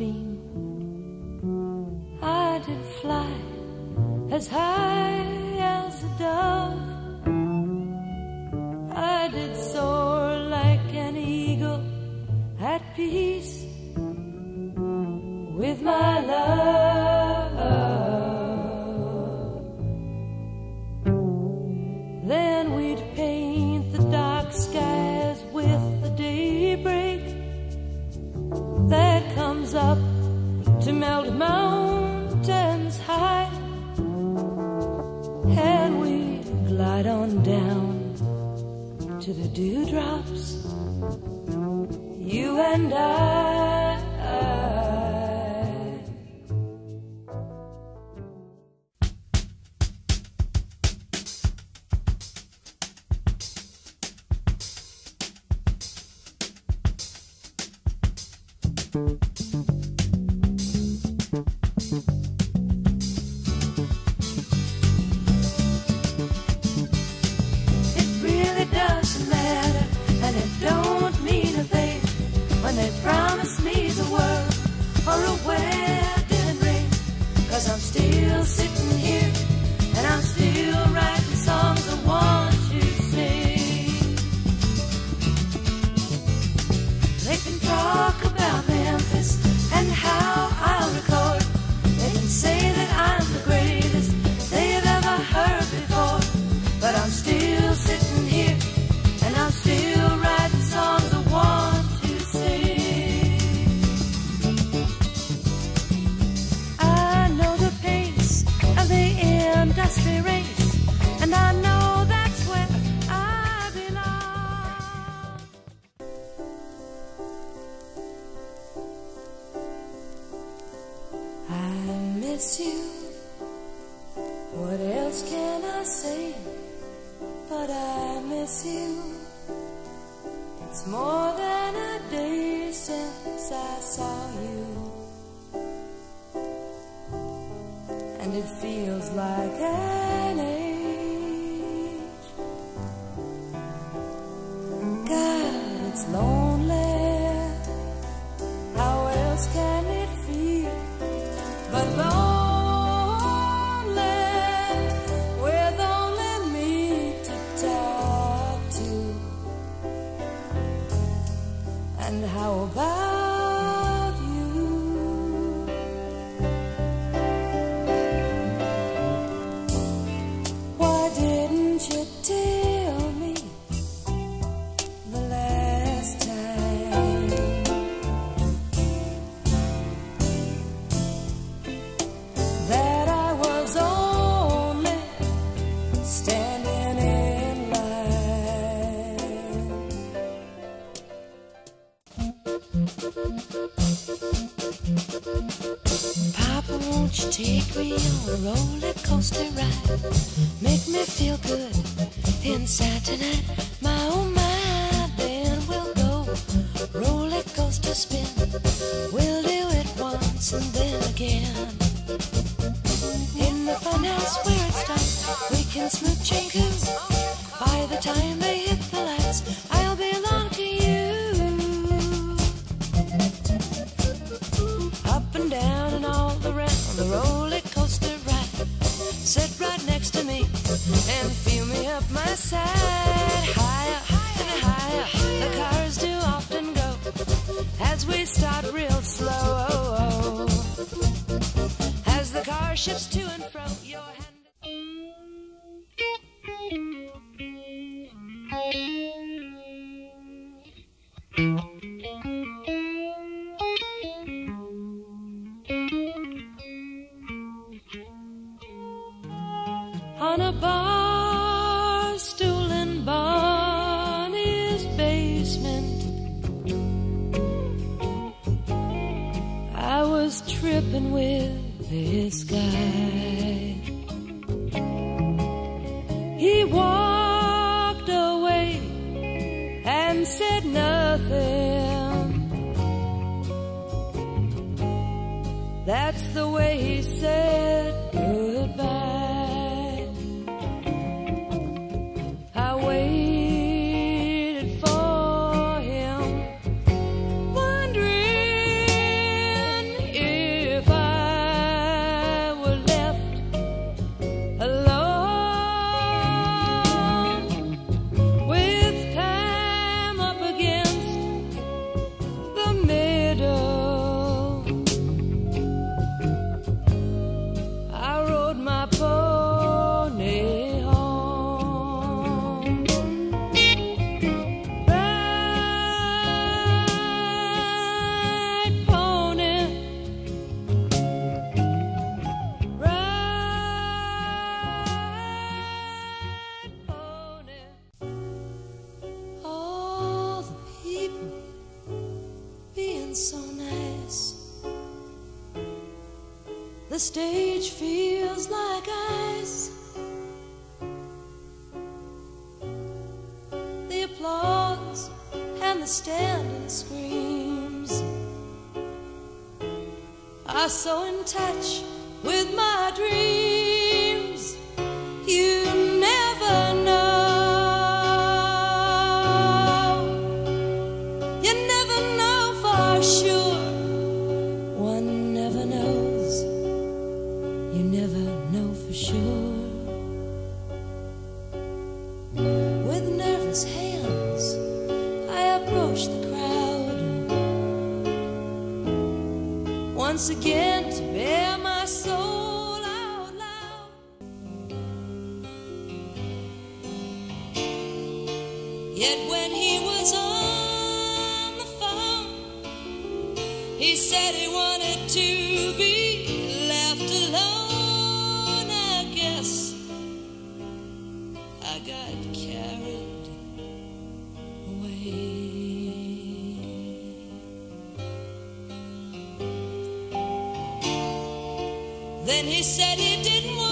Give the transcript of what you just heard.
starbeam. I did fly as high as a dove. I did soar like an eagle at peace with my love. To melt mountains high. And we glide on down to the dewdrops, you and I. It or a wedding ring. Cause I'm still sitting here, miss you. It's more than a day since I saw you. And it feels like an age. God, it's lonely. And how about Papa, won't you take me on a roller coaster ride? Make me feel good inside tonight. And feel me up my side. Higher and higher, the cars do often go as we start real slow. As the car shifts to was tripping with this guy. He walked away and said nothing. That's the way he said goodbye. Stage feels like ice. The applause and the standing screams are so in touch with my dreams. Nervous hands, I approach the crowd once again to bear my soul out loud. Yet when he was on the phone, he said he wanted to be left alone. I guess I got carried Then he said he didn't want